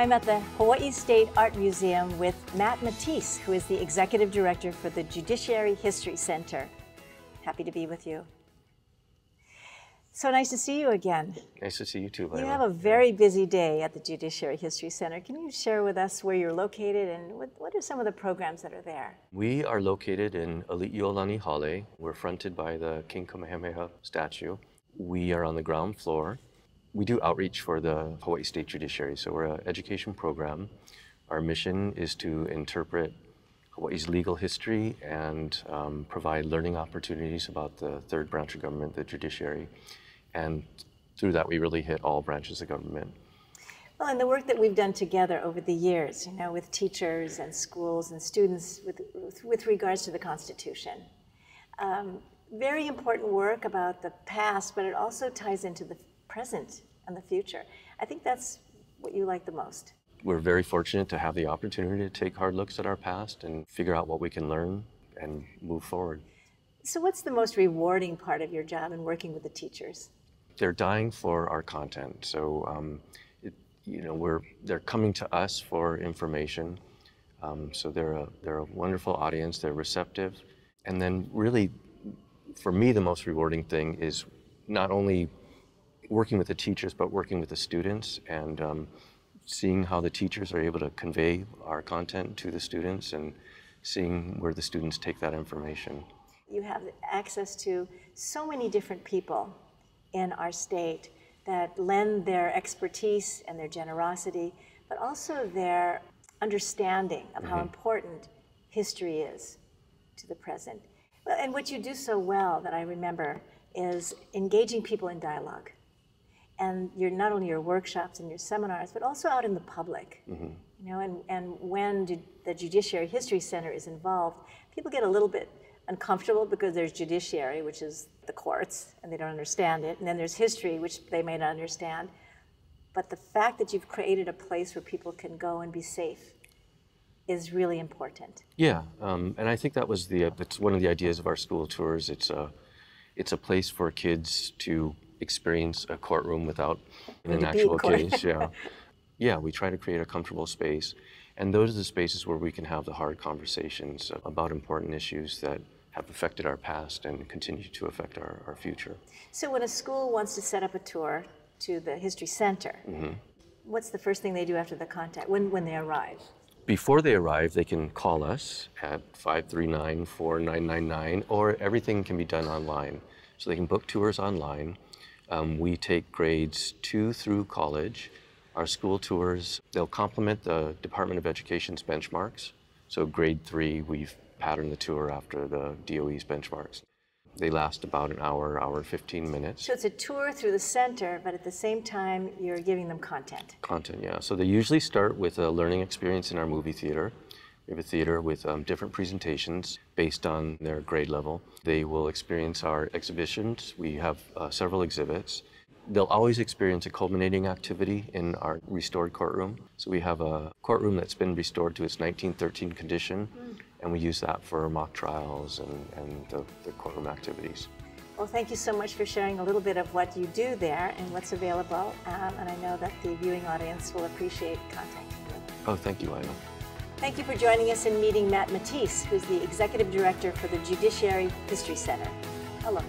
I'm at the Hawaii State Art Museum with Matt Mattice, who is the Executive Director for the Judiciary History Center. Happy to be with you. So nice to see you again. Nice to see you too, Layla. You have a very busy day at the Judiciary History Center. Can you share with us where you're located and what, what are some of the programs that are there? We are located in Ali'iolani Hale. We're fronted by the King Kamehameha statue. We are on the ground floor. We do outreach for the Hawaii State Judiciary, so we're an education program. Our mission is to interpret Hawaii's legal history and um, provide learning opportunities about the third branch of government, the judiciary. And through that, we really hit all branches of government. Well, and the work that we've done together over the years, you know, with teachers and schools and students with, with regards to the Constitution. Um, very important work about the past, but it also ties into the present and the future. I think that's what you like the most. We're very fortunate to have the opportunity to take hard looks at our past and figure out what we can learn and move forward. So, what's the most rewarding part of your job in working with the teachers? They're dying for our content. So, um, it, you know, we're they're coming to us for information. Um, so they're a they're a wonderful audience. They're receptive, and then really, for me, the most rewarding thing is not only working with the teachers, but working with the students and um, seeing how the teachers are able to convey our content to the students and seeing where the students take that information. You have access to so many different people in our state that lend their expertise and their generosity, but also their understanding of mm-hmm. how important history is to the present. And what you do so well that I remember is engaging people in dialogue and your not only your workshops and your seminars, but also out in the public. Mm-hmm. You know, and, and when the Judiciary History Center is involved, people get a little bit uncomfortable because there's judiciary, which is the courts, and they don't understand it, and then there's history, which they may not understand. But the fact that you've created a place where people can go and be safe is really important. Yeah, um, and I think that was the that's one of the ideas of our school tours. It's a it's a place for kids to experience a courtroom without in an actual case. Yeah. yeah, we try to create a comfortable space. And those are the spaces where we can have the hard conversations about important issues that have affected our past and continue to affect our, our future. So, when a school wants to set up a tour to the History Center, mm-hmm. what's the first thing they do after the contact, when, when they arrive? Before they arrive, they can call us at 539 4999, or everything can be done online. So, they can book tours online. Um, we take grades two through college. Our school tours, they'll complement the Department of Education's benchmarks. So grade three, we've patterned the tour after the DOE's benchmarks. They last about an hour, hour 15 minutes. So it's a tour through the center, but at the same time, you're giving them content. Content, yeah. So they usually start with a learning experience in our movie theater. A theater with um, different presentations based on their grade level. They will experience our exhibitions. We have uh, several exhibits. They'll always experience a culminating activity in our restored courtroom. So we have a courtroom that's been restored to its 1913 condition, mm. and we use that for mock trials and, and the, the courtroom activities. Well, thank you so much for sharing a little bit of what you do there and what's available. Um, and I know that the viewing audience will appreciate contacting you. Oh, thank you, Layla. Thank you for joining us in meeting Matt Mattice, who's the Executive Director for the Judiciary History Center. Hello.